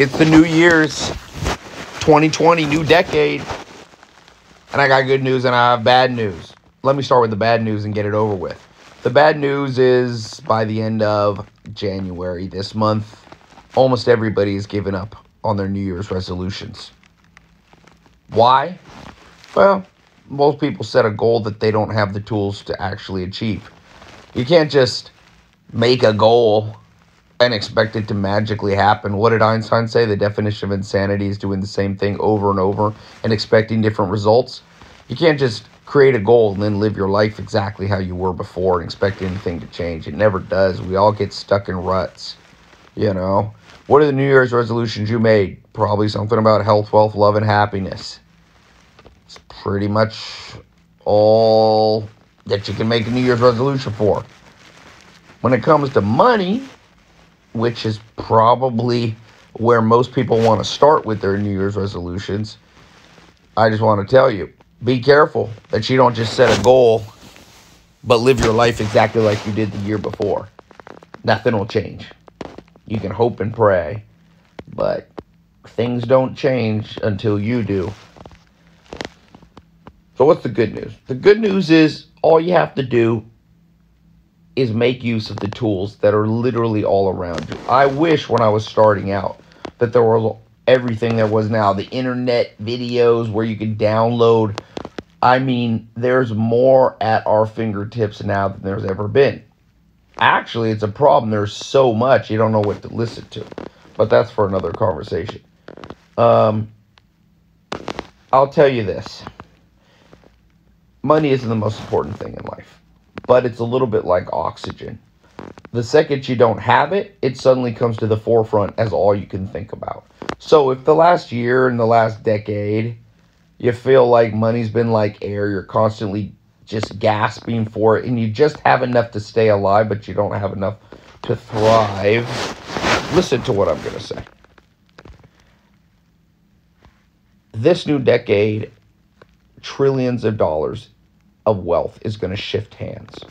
It's the New Year's 2020, new decade. And I got good news and I have bad news. Let me start with the bad news and get it over with. The bad news is by the end of January this month, almost everybody has given up on their New Year's resolutions. Why? Well, most people set a goal that they don't have the tools to actually achieve. You can't just make a goal and expect it to magically happen. What did Einstein say? The definition of insanity is doing the same thing over and over and expecting different results. You can't just create a goal and then live your life exactly how you were before and expect anything to change. It never does. We all get stuck in ruts. You know, what are the New Year's resolutions you made? Probably something about health, wealth, love, and happiness. It's pretty much all that you can make a New Year's resolution for. When it comes to money, which is probably where most people want to start with their New Year's resolutions, I just want to tell you be careful that you don't just set a goal but live your life exactly like you did the year before. Nothing will change. You can hope and pray, but things don't change until you do. So, what's the good news? The good news is all you have to do is make use of the tools that are literally all around you. I wish when I was starting out that there was everything there was now the internet videos where you could download. I mean, there's more at our fingertips now than there's ever been. Actually, it's a problem. There's so much you don't know what to listen to. But that's for another conversation. Um, I'll tell you this money isn't the most important thing in life but it's a little bit like oxygen. The second you don't have it, it suddenly comes to the forefront as all you can think about. So if the last year and the last decade, you feel like money's been like air, you're constantly just gasping for it, and you just have enough to stay alive, but you don't have enough to thrive, listen to what I'm going to say. This new decade, trillions of dollars of wealth is going to shift hands.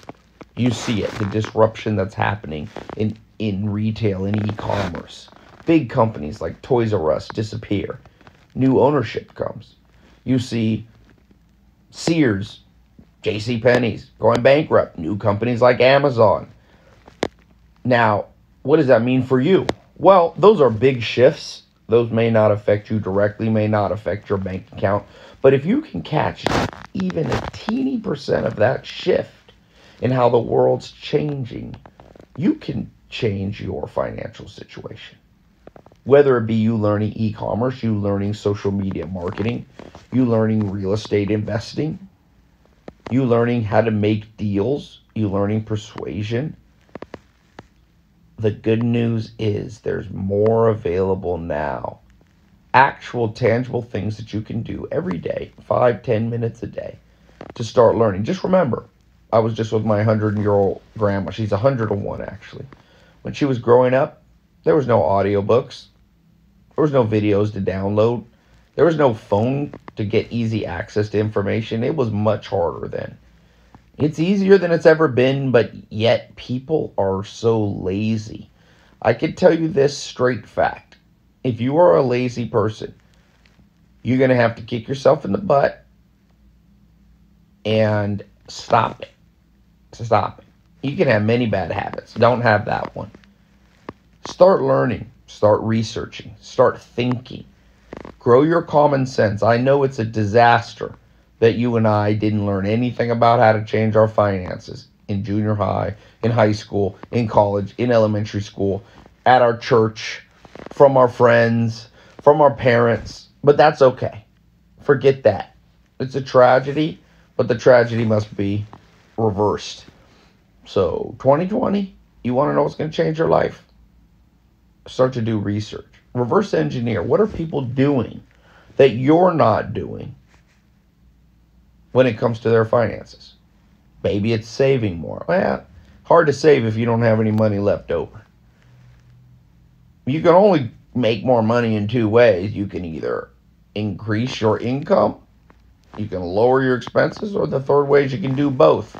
You see it, the disruption that's happening in, in retail and e commerce. Big companies like Toys R Us disappear, new ownership comes. You see Sears, J.C. Penney's going bankrupt, new companies like Amazon. Now, what does that mean for you? Well, those are big shifts. Those may not affect you directly, may not affect your bank account, but if you can catch even a teeny percent of that shift in how the world's changing, you can change your financial situation. Whether it be you learning e commerce, you learning social media marketing, you learning real estate investing, you learning how to make deals, you learning persuasion. The good news is there's more available now actual tangible things that you can do every day, five, ten minutes a day, to start learning. Just remember, I was just with my 100 year old grandma. She's 101 actually. When she was growing up, there was no audiobooks, there was no videos to download, there was no phone to get easy access to information. It was much harder then. It's easier than it's ever been, but yet people are so lazy. I can tell you this straight fact if you are a lazy person, you're going to have to kick yourself in the butt and stop it. Stop it. You can have many bad habits. Don't have that one. Start learning, start researching, start thinking. Grow your common sense. I know it's a disaster that you and I didn't learn anything about how to change our finances in junior high, in high school, in college, in elementary school, at our church from our friends, from our parents, but that's okay. Forget that. It's a tragedy, but the tragedy must be reversed. So, 2020, you want to know what's going to change your life? Start to do research. Reverse engineer. What are people doing that you're not doing when it comes to their finances? Maybe it's saving more. Well, hard to save if you don't have any money left over you can only make more money in two ways. You can either increase your income, you can lower your expenses, or the third way is you can do both.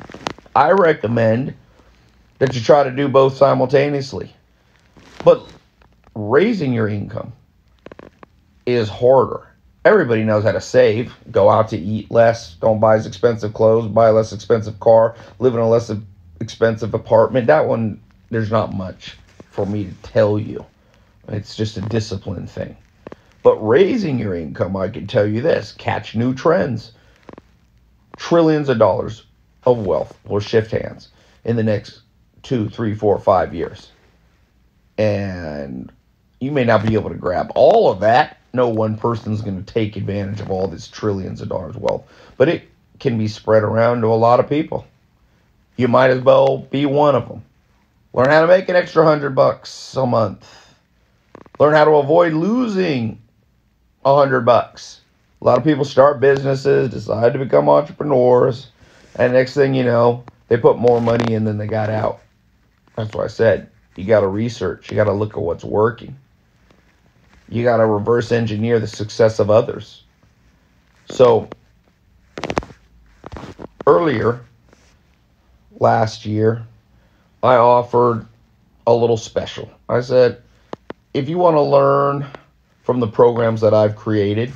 I recommend that you try to do both simultaneously. But raising your income is harder. Everybody knows how to save. Go out to eat less. Don't buy as expensive clothes. Buy a less expensive car. Live in a less expensive apartment. That one, there's not much for me to tell you. It's just a discipline thing. But raising your income, I can tell you this catch new trends. Trillions of dollars of wealth will shift hands in the next two, three, four, five years. And you may not be able to grab all of that. No one person's going to take advantage of all this trillions of dollars wealth, but it can be spread around to a lot of people. You might as well be one of them. Learn how to make an extra hundred bucks a month. Learn how to avoid losing a hundred bucks. A lot of people start businesses, decide to become entrepreneurs, and next thing you know, they put more money in than they got out. That's what I said. You got to research. You got to look at what's working. You got to reverse engineer the success of others. So, earlier last year, I offered a little special. I said, if you want to learn from the programs that I've created,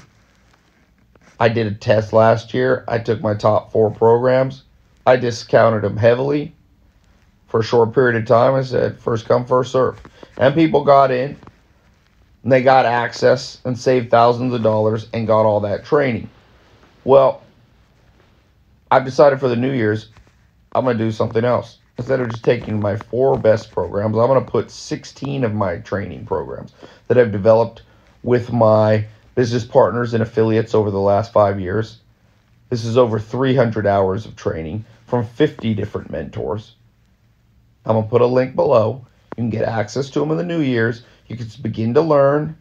I did a test last year. I took my top four programs, I discounted them heavily for a short period of time. I said, first come, first serve. And people got in, they got access and saved thousands of dollars and got all that training. Well, I've decided for the New Year's, I'm going to do something else instead of just taking my four best programs, I'm going to put 16 of my training programs that I've developed with my business partners and affiliates over the last five years. This is over 300 hours of training from 50 different mentors. I'm going to put a link below. You can get access to them in the New Year's. You can begin to learn.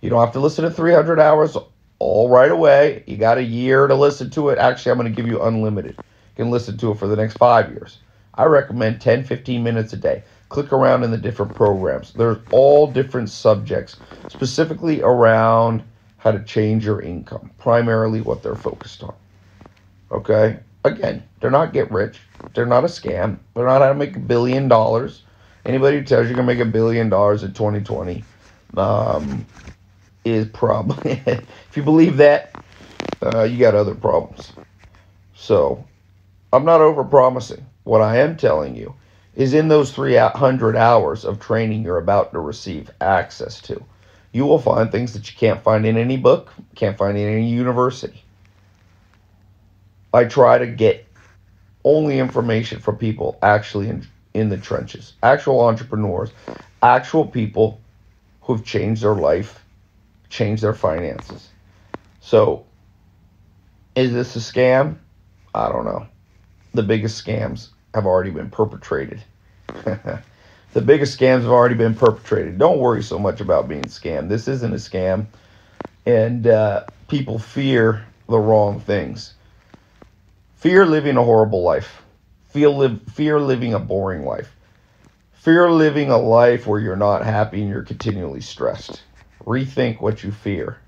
You don't have to listen to 300 hours all right away. You got a year to listen to it. Actually, I'm going to give you unlimited. You can listen to it for the next five years. I recommend 10, 15 minutes a day. Click around in the different programs. There's all different subjects, specifically around how to change your income, primarily what they're focused on. Okay? Again, they're not get rich. They're not a scam. They're not how to make a billion dollars. Anybody who tells you to make a billion dollars in 2020 um, is probably, if you believe that, uh, you got other problems. So, I'm not over promising. What I am telling you is in those 300 hours of training you're about to receive access to, you will find things that you can't find in any book, can't find in any university. I try to get only information from people actually in, in the trenches, actual entrepreneurs, actual people who've changed their life, changed their finances. So, is this a scam? I don't know. The biggest scams have already been perpetrated. the biggest scams have already been perpetrated. Don't worry so much about being scammed. This isn't a scam, and uh, people fear the wrong things. Fear living a horrible life. Feel live, fear living a boring life. Fear living a life where you're not happy and you're continually stressed. Rethink what you fear.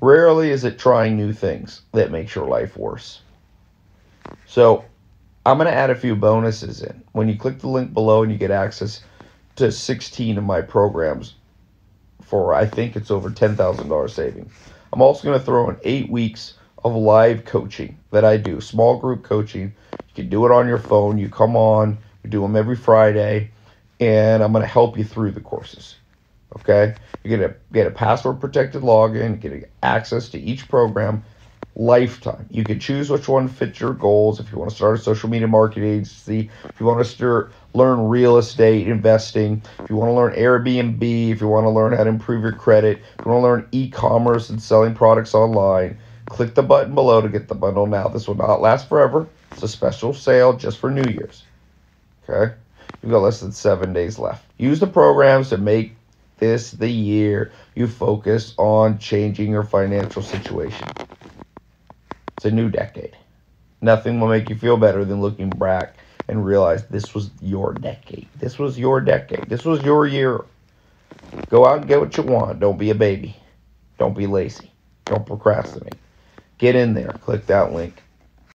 Rarely is it trying new things that makes your life worse. So I'm going to add a few bonuses in. When you click the link below and you get access to 16 of my programs for, I think it's over $10,000 savings. I'm also going to throw in eight weeks of live coaching that I do, small group coaching. You can do it on your phone. You come on, we do them every Friday, and I'm going to help you through the courses. Okay? You're going to get a password protected login, get access to each program lifetime. You can choose which one fits your goals. If you want to start a social media marketing agency, if you want to start learn real estate investing, if you want to learn Airbnb, if you want to learn how to improve your credit, if you want to learn e-commerce and selling products online, click the button below to get the bundle now. This will not last forever. It's a special sale just for New Year's. Okay? You've got less than seven days left. Use the programs to make this the year you focus on changing your financial situation. It's a new decade. Nothing will make you feel better than looking back and realize this was your decade. This was your decade. This was your year. Go out and get what you want. Don't be a baby. Don't be lazy. Don't procrastinate. Get in there. Click that link.